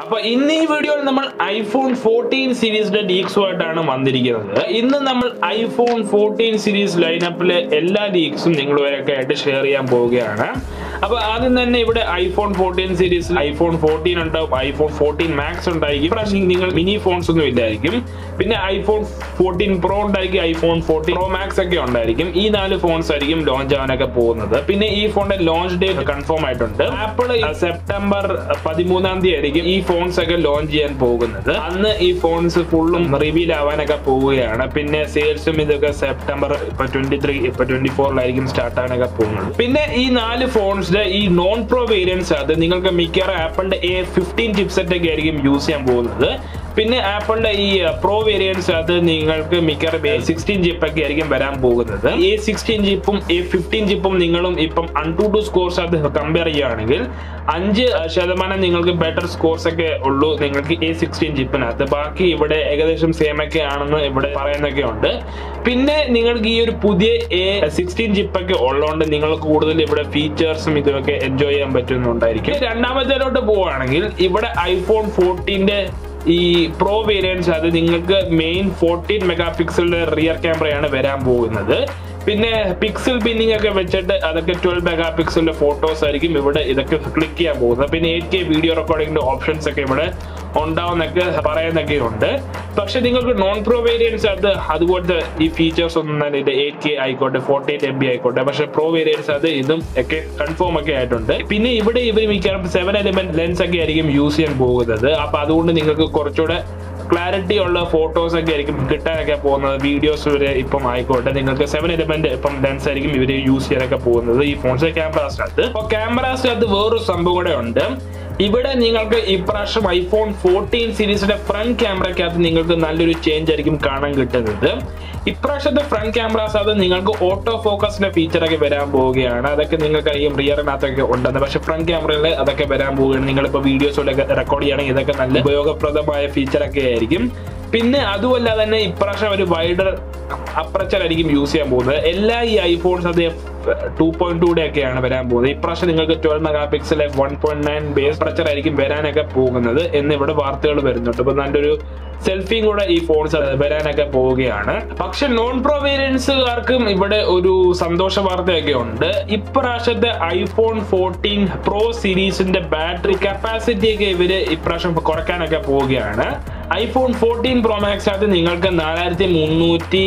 അപ്പൊ ഇന്ന് ഈ വീഡിയോയിൽ നമ്മൾ ഐഫോൺ ഫോർട്ടീൻ സീരീസിന്റെ ലീക്സുമായിട്ടാണ് വന്നിരിക്കുന്നത്. ഇന്ന് നമ്മൾ ഐഫോൺ ഫോർട്ടീൻ സീരീസ് ലൈനപ്പിലെ എല്ലാ ലീക്സും നിങ്ങളുമായൊക്കെ ആയിട്ട് ഷെയർ ചെയ്യാൻ പോവുകയാണ്. അപ്പൊ ആദ്യം തന്നെ ഇവിടെ ഐഫോൺ ഫോർട്ടീൻ സീരീസിൽ ഐഫോൺ ഫോർട്ടീൻ ഉണ്ടാവും. ഐഫോൺ ഫോർട്ടീൻ മാക്സ് ഉണ്ടായിരിക്കും. ഇപ്രാവശ്യം നിങ്ങൾ മിനി ഫോൺസ് ഒന്നും ഇല്ലായിരിക്കും. പിന്നെ ഐഫോൺ ഫോർട്ടീൻ പ്രോ ഉണ്ടായിരിക്കും. ഐഫോൺ ഫോർട്ടീൻ പ്രോ മാക്സ് ഒക്കെ ഉണ്ടായിരിക്കും. ഈ നാല് ഫോൺസ് ആയിരിക്കും ലോഞ്ച് ആവാനൊക്കെ പോകുന്നത്. പിന്നെ ഈ ഫോണിന്റെ ലോഞ്ച് ഡേറ്റ് കൺഫേം ആയിട്ടുണ്ട്. ആപ്പിൾ സെപ്റ്റംബർ പതിമൂന്നാം തീയതി ആയിരിക്കും ഈ ഫോൺസ് ഒക്കെ ലോഞ്ച് ചെയ്യാൻ പോകുന്നത്. അന്ന് ഈ ഫോൺസ് ഫുള്ളും റിവീൽ ആവാനൊക്കെ പോവുകയാണ്. പിന്നെ സെയിൽസും ഇതൊക്കെ സെപ്റ്റംബർ ഇപ്പൊ ട്വന്റി ത്രീ ഇപ്പൊ ട്വന്റി ഫോറിലായിരിക്കും സ്റ്റാർട്ട് ആവാനൊക്കെ പോകുന്നത്. പിന്നെ ഈ നാല് ഫോൺസിന്റെ ഈ നോൺ പ്രോ വേരിയൻസ് അത് നിങ്ങൾക്ക് മിക്കവാറും ആപ്പിളിന്റെ എ ഫിഫ്റ്റീൻ ചിപ്സെറ്റ് ഒക്കെ ആയിരിക്കും യൂസ് ചെയ്യാൻ പോകുന്നത്. പിന്നെ ആപ്പിളിന്റെ ഈ പ്രോ വേരിയൻസ് അത് നിങ്ങൾക്ക് മിക്കവാറും എ സിക്സ്റ്റീൻ ജിപ്പ് ഒക്കെ ആയിരിക്കും വരാൻ പോകുന്നത്. എ സിക്സ്റ്റീൻ ജിപ്പും എ ഫിഫ്റ്റീൻ ജിപ്പും നിങ്ങളും ഇപ്പം അൺ ടു ടു സ്കോർസ് അത് കമ്പയർ ചെയ്യുകയാണെങ്കിൽ അഞ്ച് ശതമാനം നിങ്ങൾക്ക് ബെറ്റർ സ്കോർസ് ഒക്കെ ഉള്ളൂ നിങ്ങൾക്ക് എ സിക്സ്റ്റീൻ ജിപ്പിനകത്ത് ബാക്കി ഇവിടെ ഏകദേശം സെയിം ഒക്കെ ആണെന്ന് ഇവിടെ പറയുന്നൊക്കെ ഉണ്ട്. പിന്നെ നിങ്ങൾക്ക് ഈ ഒരു പുതിയ എ സിക്സ്റ്റീൻ ജിപ്പ് ഒക്കെ ഉള്ളതുകൊണ്ട് നിങ്ങൾ കൂടുതൽ ഇവിടെ ഫീച്ചേഴ്സും ഇതൊക്കെ എൻജോയ് ചെയ്യാൻ പറ്റുന്നുണ്ടായിരിക്കും. രണ്ടാമത്തേലോട്ട് പോവുകയാണെങ്കിൽ ഇവിടെ ഐഫോൺ ഫോർട്ടീന്റെ ഈ പ്രോ വേരിയൻസ് അത് നിങ്ങൾക്ക് മെയിൻ ഫോർട്ടീൻ മെഗാ പിക്സലിന്റെ റിയർ ക്യാമറയാണ് വരാൻ പോകുന്നത്. പിന്നെ പിക്സൽ പിന്നിങ് ഒക്കെ വെച്ചിട്ട് അതൊക്കെ ട്വൽവ് മെഗാ പിക്സലിന്റെ ഫോട്ടോസ് ആയിരിക്കും ഇവിടെ ഇതൊക്കെ ക്ലിക്ക് ചെയ്യാൻ പോകുന്നത്. പിന്നെ എയ്റ്റ് കെ വീഡിയോ റെക്കോർഡിംഗിന്റെ ഓപ്ഷൻസ് ഒക്കെ ഇവിടെ ഉണ്ടാവുന്നൊക്കെ പറയുന്നൊക്കെ ഉണ്ട്. പക്ഷെ നിങ്ങൾക്ക് നോൺ പ്രോ വേരിയൻസ് അത് അതുപോലത്തെ ഈ ഫീച്ചേഴ്സ് ഒന്നും തന്നെ ഇത് എയ്റ്റ് കെ ആയിക്കോട്ടെ ഫോർട്ടി എയ്റ്റ് എം ബി ആയിക്കോട്ടെ പക്ഷെ പ്രോ വേരിയൻസ് അത് ഇതും ഒക്കെ കൺഫേം ഒക്കെ ആയിട്ടുണ്ട്. പിന്നെ ഇവിടെ ഇവർ മിക്കവാറും സെവൻ എലിമെന്റ് ലെൻസ് ഒക്കെ ആയിരിക്കും യൂസ് ചെയ്യാൻ പോകുന്നത്. അപ്പൊ അതുകൊണ്ട് നിങ്ങൾക്ക് കുറച്ചുകൂടെ ക്ലാരിറ്റി ഉള്ള ഫോട്ടോസ് ഒക്കെ ആയിരിക്കും കിട്ടാനൊക്കെ പോകുന്നത്. വീഡിയോസ് വരെ ഇപ്പം ആയിക്കോട്ടെ. നിങ്ങൾക്ക് സെവൻ എലിമെന്റ് ഇപ്പം ലെൻസ് ആയിരിക്കും ഇവർ യൂസ് ചെയ്യാനൊക്കെ പോകുന്നത് ഈ ഫോൺസിലെ ക്യാമറാസിനകത്ത് അപ്പോൾ ക്യാമറാസിനകത്ത് വേറൊരു സംഭവം കൂടെ ഉണ്ട്. ഇവിടെ നിങ്ങൾക്ക് ഇപ്രാവശ്യം ഐഫോൺ ഫോർട്ടീൻ സീരീസിന്റെ ഫ്രണ്ട് ക്യാമറയ്ക്കകത്ത് നിങ്ങൾക്ക് നല്ലൊരു ചേഞ്ച് ആയിരിക്കും കാണാൻ കിട്ടുന്നത്. ഇപ്രാവശ്യത്തെ ഫ്രണ്ട് ക്യാമറാസ് അത് നിങ്ങൾക്ക് ഓട്ടോ ഫോക്കസിന്റെ ഫീച്ചർ ഒക്കെ വരാൻ പോവുകയാണ്. അതൊക്കെ നിങ്ങൾക്ക് അറിയാം റിയറിനകത്തൊക്കെ ഉണ്ടെന്ന്. പക്ഷെ ഫ്രണ്ട് ക്യാമറയിൽ അതൊക്കെ വരാൻ പോവുകയാണ്. നിങ്ങളിപ്പോൾ വീഡിയോസിലൊക്കെ റെക്കോർഡ് ചെയ്യണമെങ്കിൽ ഇതൊക്കെ നല്ല ഉപയോഗപ്രദമായ ഫീച്ചർ ഒക്കെ ആയിരിക്കും. പിന്നെ അതുമല്ല തന്നെ ഇപ്രാവശ്യം ഒരു വൈഡർ അപ്രച്ചർ ആയിരിക്കും യൂസ് ചെയ്യാൻ പോകുന്നത്. എല്ലാ ഈ ഐഫോൺസ് അത് ടു പോയിന്റ് ടൂടെ ഒക്കെയാണ് വരാൻ പോകുന്നത്. ഇപ്രാവശ്യം നിങ്ങൾക്ക് twelve mega pixel one point nine base aperture ആയിരിക്കും വരാനൊക്കെ പോകുന്നത് എന്ന് ഇവിടെ വാർത്തകൾ വരുന്നുണ്ട്. അപ്പൊ നല്ലൊരു സെൽഫിയും കൂടെ ഈ ഫോൺസ് വരാനൊക്കെ പോവുകയാണ്. പക്ഷെ നോൺ പ്രോ വേരിയൻസുകാർക്കും ഇവിടെ ഒരു സന്തോഷ വാർത്തയൊക്കെ ഉണ്ട്. ഇപ്രാവശ്യത്തെ ഐഫോൺ ഫോർട്ടീൻ പ്രോ സീരീസിന്റെ ബാറ്ററി കപ്പാസിറ്റി ഒക്കെ ഇവർ ഇപ്രാവശ്യം കുറയ്ക്കാനൊക്കെ പോവുകയാണ്. ഐഫോൺ ഫോർട്ടീൻ പ്രോ മാക്സ് അത് നിങ്ങൾക്ക് നാലായിരത്തി മുന്നൂറ്റി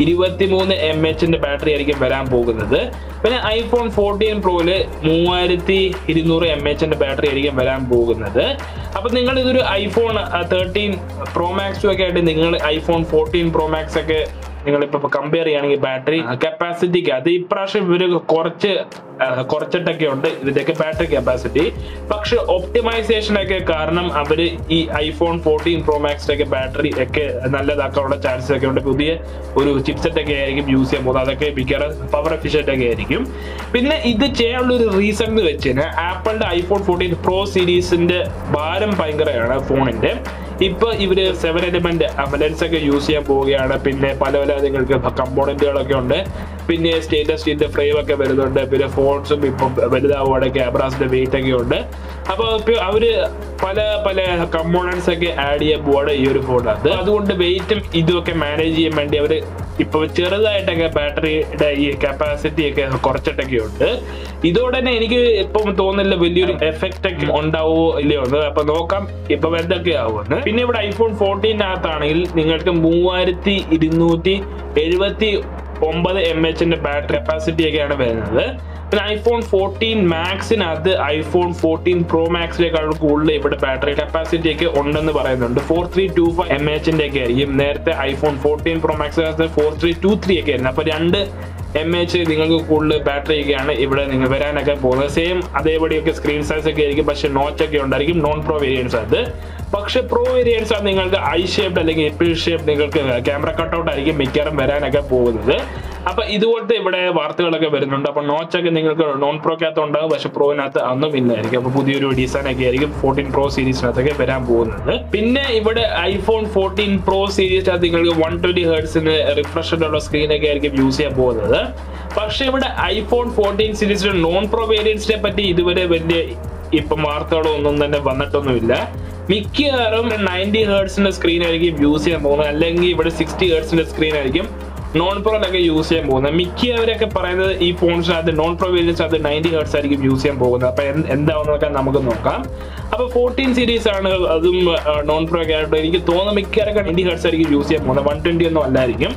ഇരുപത്തിമൂന്ന് എം എച്ചിന്റെ ബാറ്ററി ആയിരിക്കും വരാൻ പോകുന്നത്. പിന്നെ ഐഫോൺ ഫോർട്ടീൻ പ്രോയിൽ മൂവായിരത്തി ഇരുന്നൂറ് എം എച്ചിന്റെ ബാറ്ററി ആയിരിക്കും വരാൻ പോകുന്നത്. അപ്പൊ നിങ്ങൾ ഇതൊരു ഐഫോൺ തേർട്ടീൻ പ്രോ മാക്സും ഒക്കെ ആയിട്ട് നിങ്ങൾ ഐഫോൺ ഫോർട്ടീൻ പ്രോ മാക്സ് ഒക്കെ നിങ്ങൾ നിങ്ങളിപ്പോ കമ്പയർ ചെയ്യുകയാണെങ്കിൽ ബാറ്ററി കപ്പാസിറ്റിക്ക് അത് ഇപ്രാവശ്യം ഇവർ കുറച്ച് കുറച്ചിട്ടൊക്കെ ഉണ്ട്. ഇതിന്റെയൊക്കെ ബാറ്ററി കപ്പാസിറ്റി പക്ഷെ ഒപ്റ്റിമൈസേഷൻ ഒക്കെ കാരണം അവർ ഈ ഐഫോൺ ഫോർട്ടീൻ പ്രോ മാക്സിന്റെ ബാറ്ററി ഒക്കെ നല്ലതാക്കാനുള്ള ചാൻസസ് ഒക്കെ ഉണ്ട്. പുതിയ ഒരു ചിപ്സെറ്റ് ഒക്കെ ആയിരിക്കും യൂസ് ചെയ്യാൻ പോകുന്നത്. അതൊക്കെ മിക്കവാറും പവർ എഫിഷ്യന്റ് ഒക്കെ ആയിരിക്കും. പിന്നെ ഇത് ചെയ്യാനുള്ള ഒരു റീസൺ എന്ന് വെച്ച് കഴിഞ്ഞാൽ ആപ്പിളിന്റെ ഐഫോൺ ഫോർട്ടീൻ പ്രോ സീരീസിന്റെ ഭാരം ഭയങ്കരമാണ് ഫോണിന്റെ. ഇപ്പൊ ഇവർ സെവൻ എലിമെന്റ് ലെൻസ് ഒക്കെ യൂസ് ചെയ്യാൻ പോവുകയാണ്. പിന്നെ പല പല നിങ്ങൾക്ക് കമ്പോണന്റുകളൊക്കെ ഉണ്ട്. പിന്നെ സ്റ്റീലിന്റെ ഫ്രെയിം ഒക്കെ വരുന്നുണ്ട്. പിന്നെ ഫോൺസും ഇപ്പം വലുതാവുകയാണ് ക്യാമറാസിന്റെ വെയിറ്റ് ഒക്കെ ഉണ്ട്. അപ്പൊ ഇപ്പൊ അവർ പല പല കമ്പോണൻസ് ഒക്കെ ആഡ് ചെയ്യാൻ പോവാണ് ഈ ഒരു ഫോണിനകത്ത് അതുകൊണ്ട് വെയിറ്റും ഇതുമൊക്കെ മാനേജ് ചെയ്യാൻ വേണ്ടി അവർ ഇപ്പൊ ചെറുതായിട്ടൊക്കെ ബാറ്ററിയുടെ ഈ കപ്പാസിറ്റി ഒക്കെ കുറച്ചിട്ടൊക്കെ ഉണ്ട്. ഇതോടെ തന്നെ എനിക്ക് ഇപ്പം തോന്നുന്നില്ല വലിയൊരു എഫക്റ്റ് ഒക്കെ ഉണ്ടാവോ ഇല്ലയോ എന്ന്. അപ്പൊ നോക്കാം ഇപ്പം എന്തൊക്കെയാവുമെന്ന് പിന്നെ ഇവിടെ ഐഫോൺ ഫോർട്ടീനകത്താണെങ്കിൽ നിങ്ങൾക്ക് മൂവായിരത്തി ഇരുന്നൂറ്റി എഴുപത്തി ഒമ്പത് എം എച്ചിന്റെ ബാറ്ററി കപ്പാസിറ്റി ഒക്കെയാണ് വരുന്നത്. പിന്നെ ഐഫോൺ ഫോർട്ടീൻ മാക്സിനകത്ത് ഐഫോൺ ഫോർട്ടീൻ പ്രോ മാക്സിനേക്കാൾ കൂടുതൽ ഇവിടെ ബാറ്ററി കപ്പാസിറ്റി ഒക്കെ ഉണ്ടെന്ന് പറയുന്നുണ്ട്. Four three two five M എച്ചിന്റെ ഒക്കെ ആയിരിക്കും. നേരത്തെ ഐഫോൺ ഫോർട്ടീൻ പ്രോ മാക്സിനകത്ത് ഫോർ ത്രീ ടു ത്രീ ഒക്കെ ആയിരുന്നു. അപ്പൊ രണ്ട് എം എച്ച് നിങ്ങൾക്ക് കൂടുതൽ ബാറ്ററി ഒക്കെയാണ് ഇവിടെ നിങ്ങൾ വരാനൊക്കെ പോകുന്നത്. സെയിം അതേപടിയൊക്കെ സ്ക്രീൻ സൈസ് ഒക്കെ ആയിരിക്കും. പക്ഷെ നോച്ച് ഒക്കെ ഉണ്ടായിരിക്കും. നോൺ പ്രോ വേരിയൻസ് അത്. പക്ഷെ പ്രോ വേരിയൻസ് ആണ് നിങ്ങൾക്ക് ഐ ഷേപ്പ് അല്ലെങ്കിൽ എപ്പിൾ ഷേപ്പ് നിങ്ങൾക്ക് ക്യാമറ കട്ടൗട്ട് ആയിരിക്കും മിക്കവാറും വരാനൊക്കെ പോകുന്നത്. അപ്പൊ ഇതുപോലത്തെ ഇവിടെ വാർത്തകളൊക്കെ വരുന്നുണ്ട്. അപ്പൊ നോച്ചൊക്കെ നിങ്ങൾക്ക് നോൺ പ്രോക്കകത്ത് ഉണ്ടാകും പക്ഷെ പ്രോവിനകത്ത് അന്നും ഇല്ലായിരിക്കും അപ്പൊ പുതിയൊരു ഡിസൈൻ ഒക്കെ ആയിരിക്കും ഫോർട്ടീൻ പ്രോ സീരീസിനകത്തൊക്കെ വരാൻ പോകുന്നത്. പിന്നെ ഇവിടെ ഐഫോൺ ഫോർട്ടീൻ പ്രോ സീരീസിനകത്ത് നിങ്ങൾക്ക് വൺ ട്വന്റി ഹേർട്സിന് റിഫ്രഷുള്ള സ്ക്രീനൊക്കെ ആയിരിക്കും യൂസ് ചെയ്യാൻ പോകുന്നത്. പക്ഷെ ഇവിടെ ഐഫോൺ ഫോർട്ടീൻ സീരീസിന്റെ നോൺ പ്രോ വേരിയൻസിനെ പറ്റി ഇതുവരെ വലിയ ഇപ്പം വാർത്തകളോ ഒന്നും തന്നെ വന്നിട്ടൊന്നുമില്ല. മിക്കവാറും നയന്റി ഹേർട്സിന്റെ സ്ക്രീൻ ആയിരിക്കും യൂസ് ചെയ്യാൻ പോകുന്നത്. അല്ലെങ്കിൽ ഇവിടെ സിക്സ്റ്റി ഹേർട്സിന്റെ സ്ക്രീൻ ആയിരിക്കും നോൺ പ്രോയിലൊക്കെ യൂസ് ചെയ്യാൻ പോകുന്നത്. മിക്കവരൊക്കെ പറയുന്നത് ഈ ഫോൺസിനകത്ത് നോൺ പ്രോ വേരിയൻസിനകത്ത് നയന്റി ഹേർട്സ് ആയിരിക്കും യൂസ് ചെയ്യാൻ പോകുന്നത്. അപ്പൊ എന്ത് എന്താണെന്നൊക്കെ നമുക്ക് നോക്കാം. അപ്പൊ ഫോർട്ടീൻ സീരീസ് ആണ് അതും നോൺ പ്രോ ഒക്കെ ആയിട്ട്. എനിക്ക് തോന്നുന്നു മിക്കവരൊക്കെ നയന്റി ഹേർട്സ് ആയിരിക്കും യൂസ് ചെയ്യാൻ പോകുന്നത്. വൺ ട്വന്റി ഒന്നും അല്ലായിരിക്കും.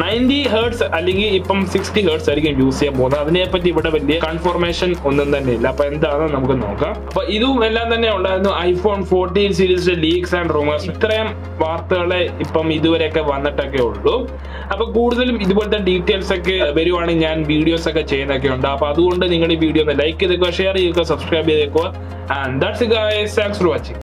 നയന്റി ഹേർട്സ് അല്ലെങ്കിൽ ഇപ്പം സിക്സ്റ്റി ഹേർട്സ് ആയിരിക്കും യൂസ് ചെയ്യാൻ പോകുന്നത്. അതിനെപ്പറ്റി ഇവിടെ വലിയ കൺഫർമേഷൻ ഒന്നും തന്നെ ഇല്ല. അപ്പൊ എന്താണെന്ന് നമുക്ക് നോക്കാം. അപ്പൊ ഇതും എല്ലാം തന്നെ ഉണ്ടായിരുന്നു ഐഫോൺ ഫോർട്ടീൻ സീരീസിലെ ലീക്സ് ആൻഡ് റൂമേഴ്സ് ഇത്രയും വാർത്തകളെ ഇപ്പം ഇതുവരെയൊക്കെ വന്നിട്ടൊക്കെ ഉള്ളൂ. അപ്പൊ കൂടുതലും ഇതുപോലത്തെ ഡീറ്റെയിൽസ് ഒക്കെ വരുവാണെങ്കിൽ ഞാൻ വീഡിയോസ് ഒക്കെ ചെയ്യുന്നൊക്കെ ഉണ്ട്. അപ്പൊ അതുകൊണ്ട് നിങ്ങൾ ഈ വീഡിയോ ഒന്ന് ലൈക്ക് ചെയ്തേക്കുക ഷെയർ ചെയ്തേക്കുക സബ്സ്ക്രൈബ് ചെയ്തേക്കുക. And that's guys thanks for watching